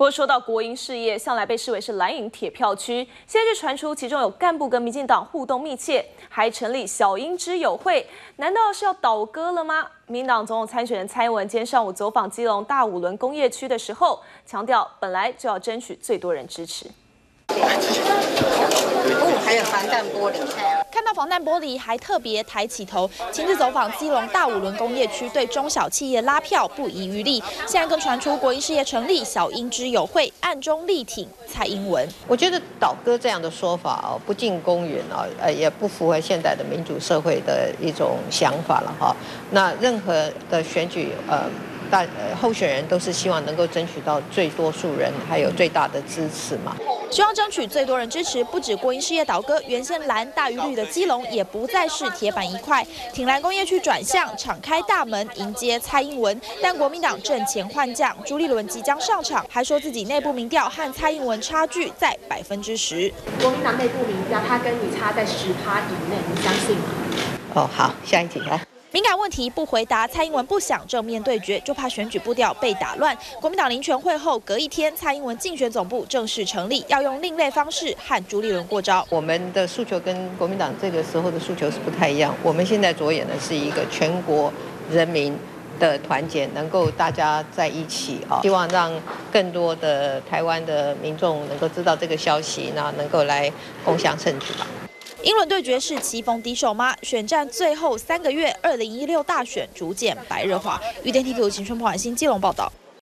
不过说到国营事业，向来被视为是蓝营铁票区，现在却传出其中有干部跟民进党互动密切，还成立小英之友会，难道是要倒戈了吗？民党总统参选人蔡英文今天上午走访基隆大五轮工业区的时候，强调本来就要争取最多人支持。哦，还有防弹玻璃。防弹玻璃，还特别抬起头，亲自走访基隆大五轮工业区，对中小企业拉票不遗余力。现在更传出国营事业成立小英之友会，暗中力挺蔡英文。我觉得倒戈这样的说法哦，不进公允哦，呃，也不符合现代的民主社会的一种想法了哈。那任何的选举，呃。大候选人都是希望能够争取到最多数人还有最大的支持嘛。希望争取最多人支持，不止国营事业倒戈，原先蓝大于绿的基隆也不再是铁板一块。挺蓝工业区转向，敞开大门迎接蔡英文。但国民党阵前换将，朱立伦即将上场，还说自己内部民调和蔡英文差距在百分之十。国民党内部民调，他跟你差在十趴以内，你相信吗？哦，好，下一题啊。敏感问题不回答，蔡英文不想正面对决，就怕选举步调被打乱。国民党林权会后隔一天，蔡英文竞选总部正式成立，要用另类方式和朱立伦过招。我们的诉求跟国民党这个时候的诉求是不太一样。我们现在着眼的是一个全国人民的团结，能够大家在一起啊，希望让更多的台湾的民众能够知道这个消息，那能够来共享胜局吧。英伦对决是棋逢敌手吗？选战最后三个月，二零一六大选逐渐白热化。玉电 TV 由秦春、彭婉欣、基隆报道。